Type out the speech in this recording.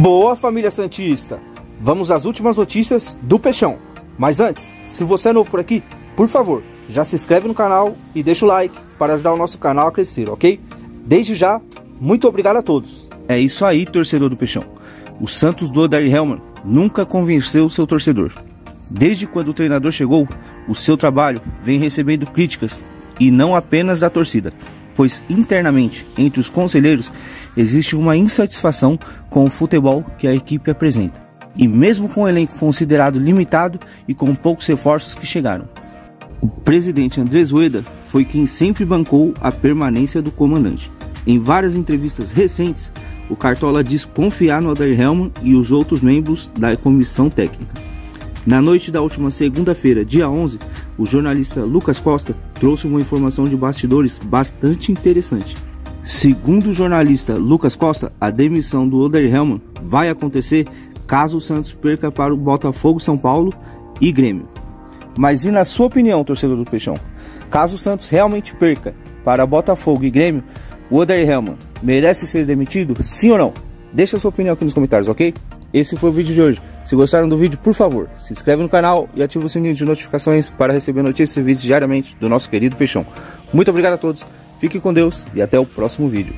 Boa família Santista! Vamos às últimas notícias do Peixão. Mas antes, se você é novo por aqui, por favor, já se inscreve no canal e deixa o like para ajudar o nosso canal a crescer, ok? Desde já, muito obrigado a todos. É isso aí, torcedor do Peixão. O Santos do Odair Helman nunca convenceu seu torcedor. Desde quando o treinador chegou, o seu trabalho vem recebendo críticas e não apenas da torcida, pois internamente, entre os conselheiros, existe uma insatisfação com o futebol que a equipe apresenta. E mesmo com o elenco considerado limitado e com poucos reforços que chegaram. O presidente Andrés Ueda foi quem sempre bancou a permanência do comandante. Em várias entrevistas recentes, o Cartola diz confiar no Adair Helman e os outros membros da comissão técnica. Na noite da última segunda-feira, dia 11, o jornalista Lucas Costa trouxe uma informação de bastidores bastante interessante. Segundo o jornalista Lucas Costa, a demissão do Oder Helman vai acontecer caso o Santos perca para o Botafogo, São Paulo e Grêmio. Mas e na sua opinião, torcedor do Peixão? Caso o Santos realmente perca para Botafogo e Grêmio, o Oder Helman merece ser demitido? Sim ou não? Deixa sua opinião aqui nos comentários, ok? Esse foi o vídeo de hoje. Se gostaram do vídeo, por favor, se inscreve no canal e ativa o sininho de notificações para receber notícias e vídeos diariamente do nosso querido Peixão. Muito obrigado a todos, fiquem com Deus e até o próximo vídeo.